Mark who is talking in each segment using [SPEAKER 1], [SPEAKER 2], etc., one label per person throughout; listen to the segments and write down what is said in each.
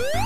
[SPEAKER 1] you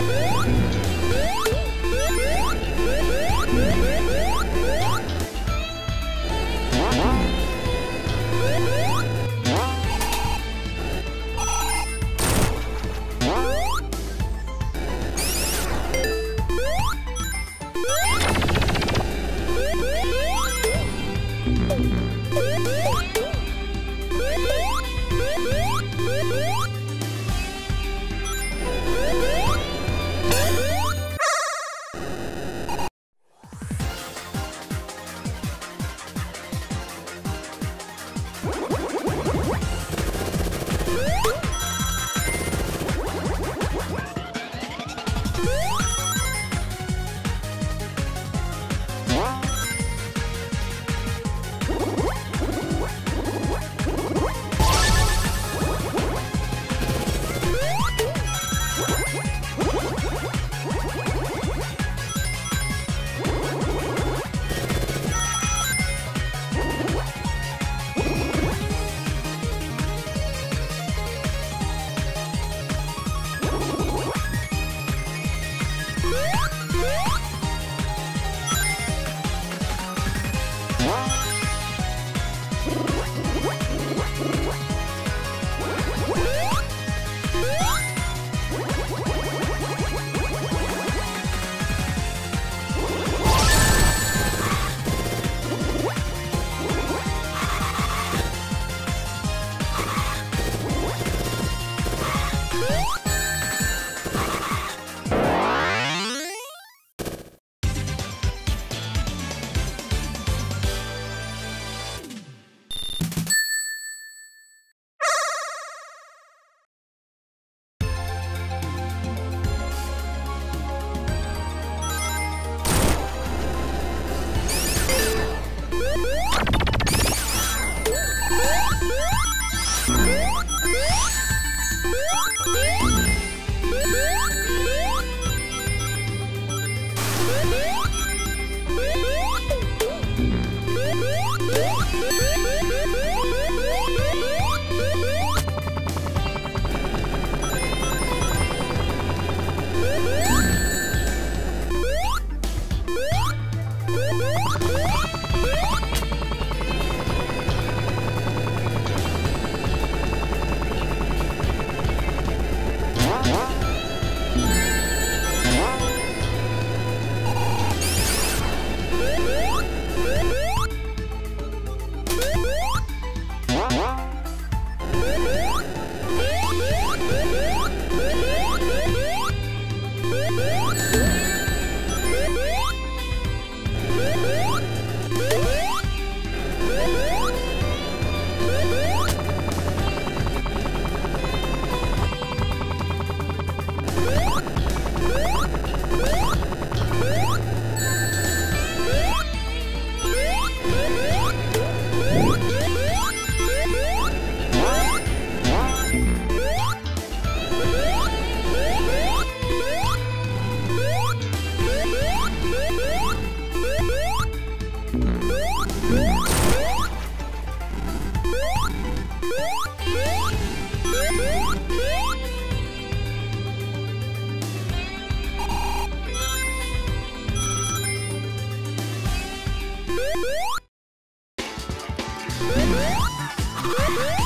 [SPEAKER 1] Woo! Woohoo!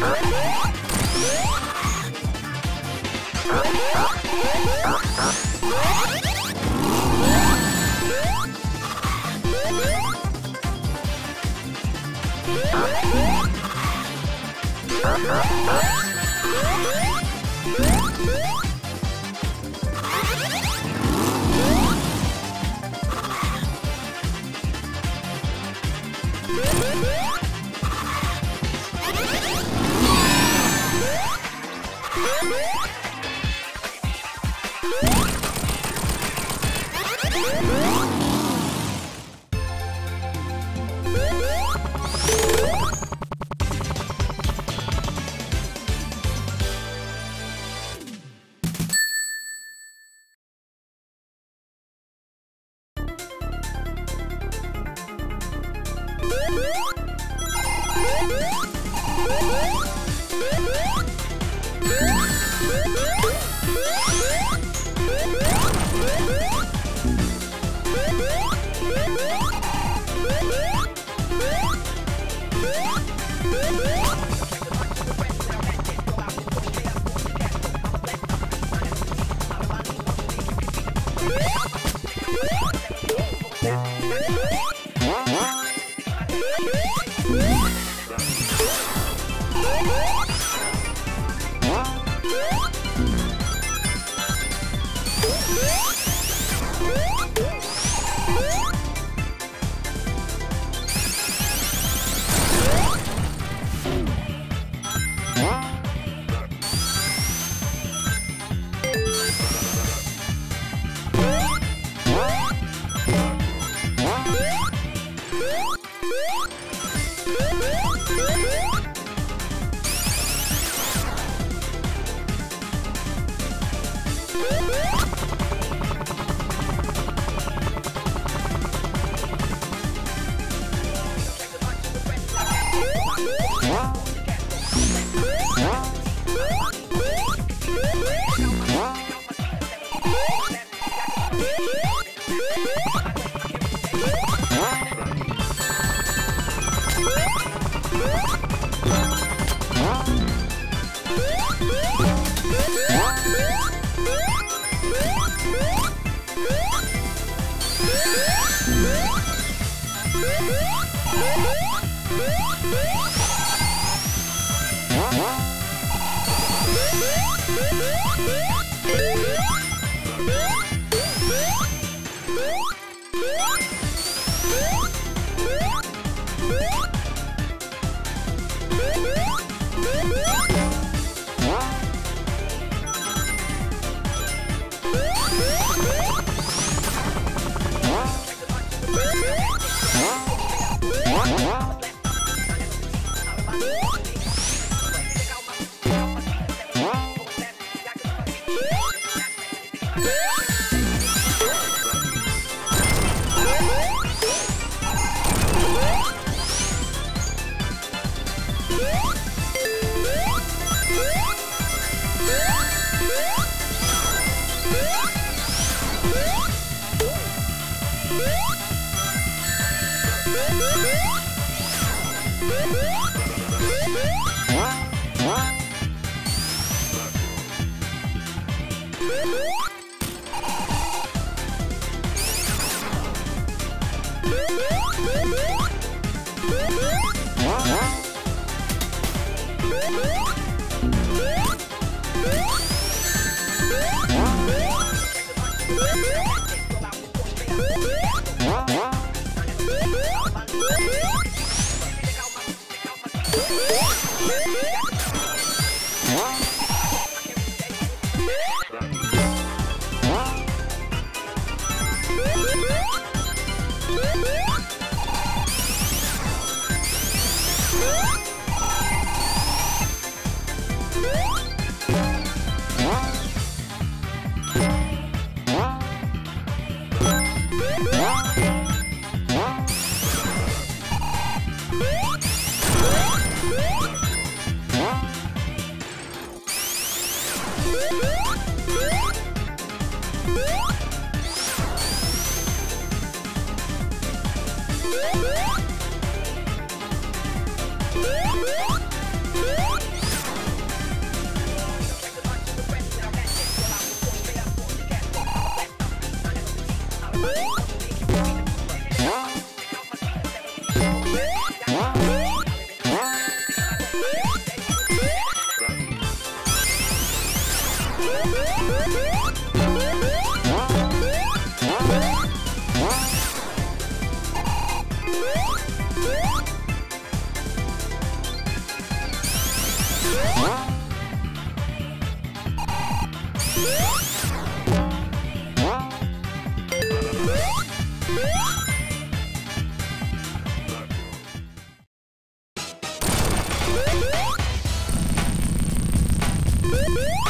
[SPEAKER 1] What? え Woo!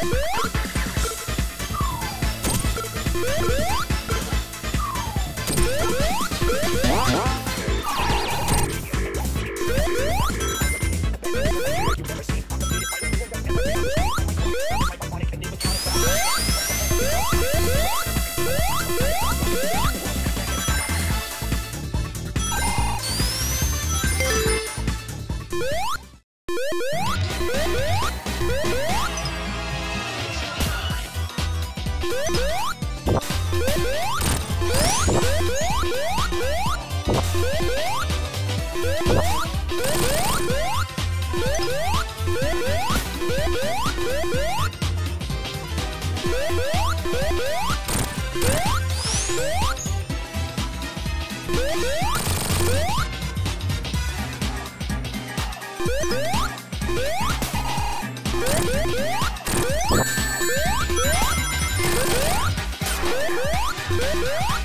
[SPEAKER 1] Woo! Woo!